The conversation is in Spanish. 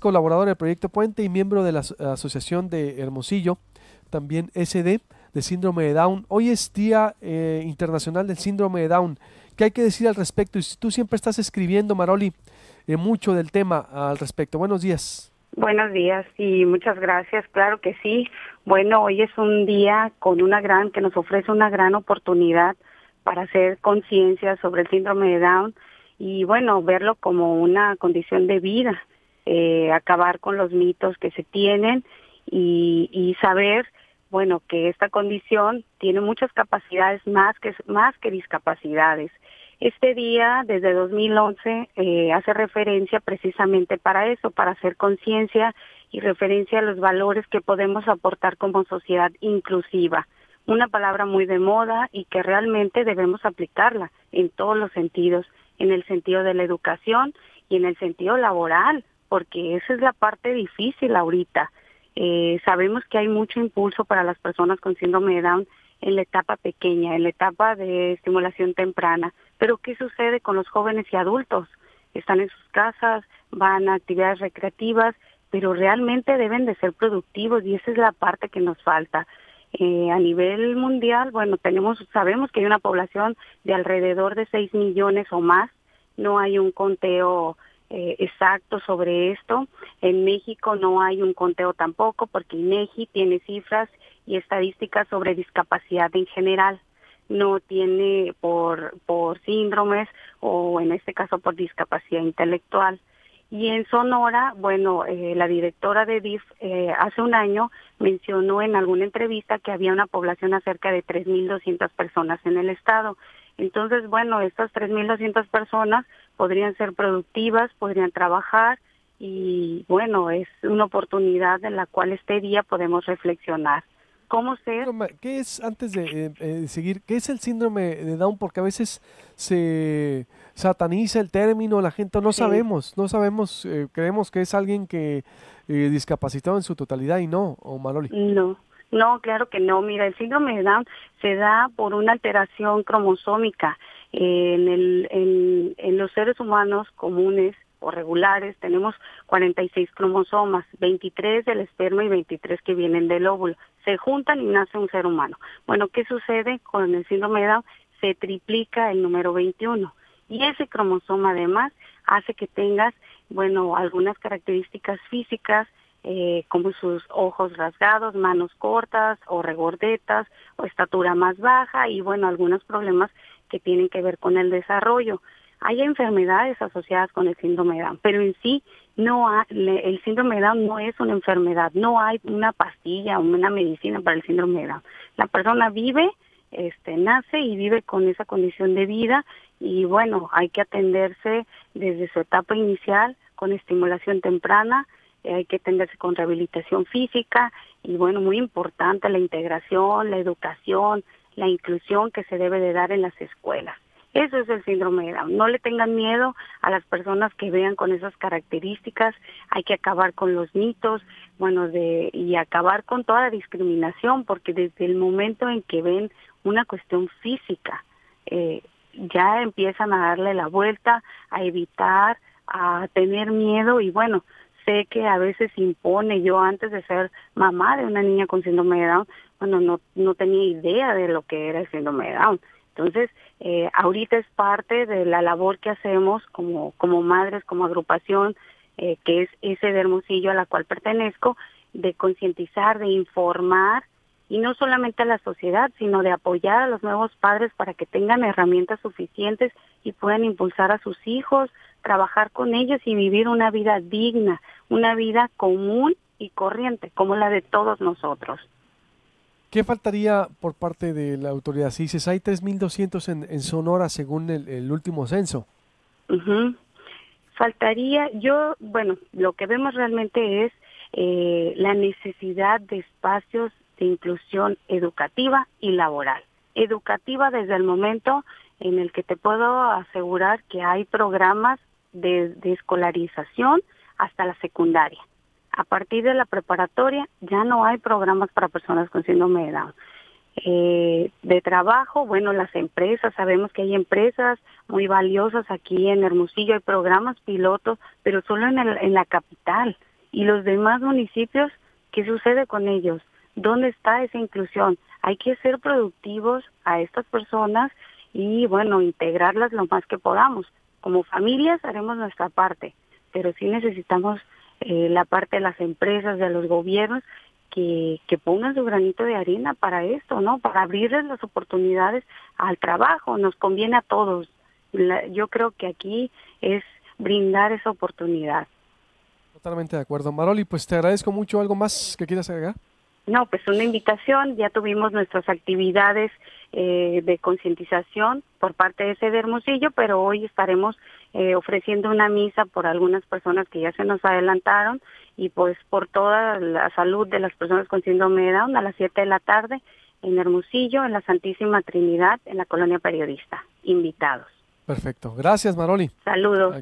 colaborador del Proyecto Puente y miembro de la Asociación de Hermosillo, también SD, de síndrome de Down. Hoy es Día eh, Internacional del Síndrome de Down. ¿Qué hay que decir al respecto? Y tú siempre estás escribiendo, Maroli, eh, mucho del tema al respecto. Buenos días. Buenos días y muchas gracias. Claro que sí. Bueno, hoy es un día con una gran, que nos ofrece una gran oportunidad para hacer conciencia sobre el síndrome de Down y bueno, verlo como una condición de vida, eh, acabar con los mitos que se tienen y, saber, bueno, que esta condición tiene muchas capacidades más que, más que discapacidades. Este día, desde 2011, eh, hace referencia precisamente para eso, para hacer conciencia y referencia a los valores que podemos aportar como sociedad inclusiva. Una palabra muy de moda y que realmente debemos aplicarla en todos los sentidos en el sentido de la educación y en el sentido laboral, porque esa es la parte difícil ahorita. Eh, sabemos que hay mucho impulso para las personas con síndrome de Down en la etapa pequeña, en la etapa de estimulación temprana. Pero ¿qué sucede con los jóvenes y adultos? Están en sus casas, van a actividades recreativas, pero realmente deben de ser productivos y esa es la parte que nos falta. Eh, a nivel mundial, bueno, tenemos, sabemos que hay una población de alrededor de 6 millones o más. No hay un conteo eh, exacto sobre esto. En México no hay un conteo tampoco porque INEGI tiene cifras y estadísticas sobre discapacidad en general. No tiene por, por síndromes o en este caso por discapacidad intelectual. Y en Sonora, bueno, eh, la directora de DIF eh, hace un año mencionó en alguna entrevista que había una población acerca de 3.200 personas en el estado. Entonces, bueno, estas 3.200 personas podrían ser productivas, podrían trabajar y, bueno, es una oportunidad en la cual este día podemos reflexionar. ¿Cómo ser? ¿Qué es, antes de eh, seguir, qué es el síndrome de Down? Porque a veces se sataniza el término, la gente no sabemos, no sabemos, eh, creemos que es alguien que eh, discapacitado en su totalidad y no, o Maloli. No, no, claro que no. Mira, el síndrome de Down se da por una alteración cromosómica en, el, en los seres humanos comunes o regulares tenemos 46 cromosomas, 23 del esperma y 23 que vienen del óvulo. Se juntan y nace un ser humano. Bueno, ¿qué sucede con el síndrome de Down? Se triplica el número 21 y ese cromosoma además hace que tengas, bueno, algunas características físicas eh, como sus ojos rasgados, manos cortas o regordetas o estatura más baja y bueno, algunos problemas que tienen que ver con el desarrollo. Hay enfermedades asociadas con el síndrome de Down, pero en sí no el síndrome de Down no es una enfermedad, no hay una pastilla o una medicina para el síndrome de Down. La persona vive este, nace y vive con esa condición de vida y bueno, hay que atenderse desde su etapa inicial con estimulación temprana, eh, hay que atenderse con rehabilitación física y bueno, muy importante la integración, la educación, la inclusión que se debe de dar en las escuelas. Eso es el síndrome de Down. No le tengan miedo a las personas que vean con esas características. Hay que acabar con los mitos, bueno, de, y acabar con toda la discriminación, porque desde el momento en que ven una cuestión física, eh, ya empiezan a darle la vuelta, a evitar, a tener miedo y bueno, sé que a veces impone, yo antes de ser mamá de una niña con síndrome de Down, bueno, no, no tenía idea de lo que era el síndrome de Down. Entonces, eh, ahorita es parte de la labor que hacemos como, como madres, como agrupación, eh, que es ese de Hermosillo a la cual pertenezco, de concientizar, de informar y no solamente a la sociedad, sino de apoyar a los nuevos padres para que tengan herramientas suficientes y puedan impulsar a sus hijos, trabajar con ellos y vivir una vida digna, una vida común y corriente, como la de todos nosotros. ¿Qué faltaría por parte de la autoridad? Si dices, hay 3.200 en, en Sonora según el, último censo. Faltaría, yo, bueno, lo que vemos realmente es eh, la necesidad de espacios de inclusión educativa y laboral. Educativa desde el momento en el que te puedo asegurar que hay programas de escolarización hasta la secundaria. A partir de la preparatoria ya no hay programas para personas con síndrome de Down. Eh, de trabajo, bueno, las empresas, sabemos que hay empresas muy valiosas aquí en Hermosillo, hay programas pilotos, pero solo en, el, en la capital Y los demás municipios, ¿qué sucede con ellos? ¿Dónde está esa inclusión? Hay que ser productivos a estas personas y, bueno, integrarlas lo más que podamos. Como familias haremos nuestra parte, pero sí necesitamos eh, la parte de las empresas, de los gobiernos, que, que pongan su granito de arena para esto, ¿no? Para abrirles las oportunidades al trabajo. Nos conviene a todos. yo creo que aquí es brindar esa oportunidad. Totalmente de acuerdo. Maroli, pues te agradezco mucho. ¿Algo más que quieras agregar? No, pues una invitación. Ya tuvimos nuestras actividades eh, de concientización por parte de ese Hermosillo, pero hoy estaremos eh, ofreciendo una misa por algunas personas que ya se nos adelantaron y pues por toda la salud de las personas con síndrome de Down a las 7 de la tarde en Hermosillo, en la Santísima Trinidad, en la colonia periodista. Invitados. Perfecto. Gracias, Maroli. Saludos.